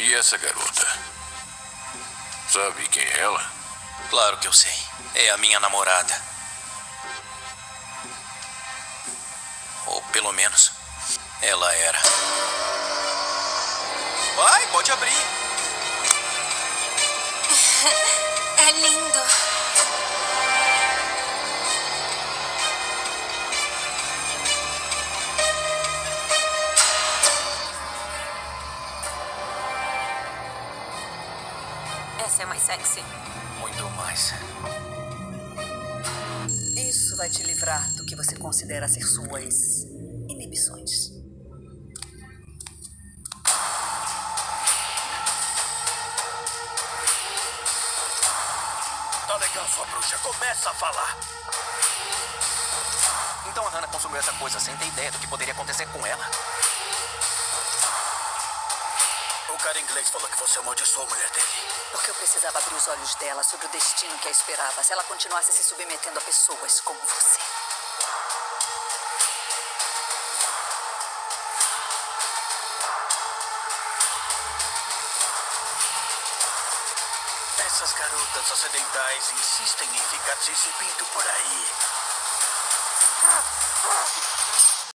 E essa garota? Sabe quem é ela? Claro que eu sei. É a minha namorada. Ou pelo menos, ela era. Vai, pode abrir. Essa é mais sexy. Muito mais. Isso vai te livrar do que você considera ser suas inibições. Tá legal, sua bruxa. Começa a falar. Então a Hannah consumiu essa coisa sem ter ideia do que poderia acontecer com ela. O cara inglês falou que você amaldiçoou a mulher dele. Porque eu precisava abrir os olhos dela sobre o destino que a esperava se ela continuasse se submetendo a pessoas como você. Essas garotas ocidentais insistem em ficar se exibindo por aí.